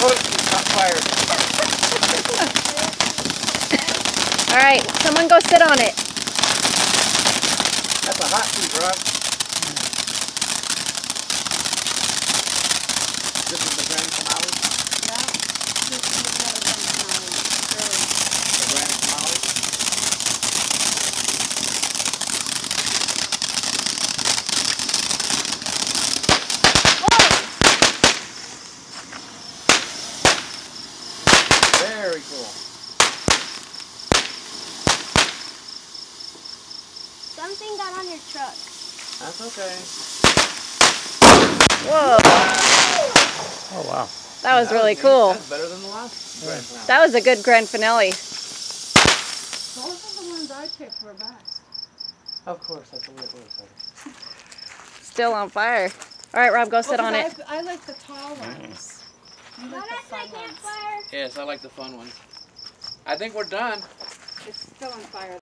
All right, someone go sit on it. That's a hot seat, Rob. This is the Grand Tamale. The Grand Tamale. Very cool. Something got on your truck. That's okay. Whoa, Oh, wow. that was really neat. cool. That's better than the last Grand Tamale. That was a good grand finale. Those are the ones I picked for back. Of course, that's the way it was. Still on fire. All right, Rob, go sit Oh, on 'cause it. I, I like the tall ones. You like the fun ones. Yes, I like the fun ones. I think we're done. It's still on fire.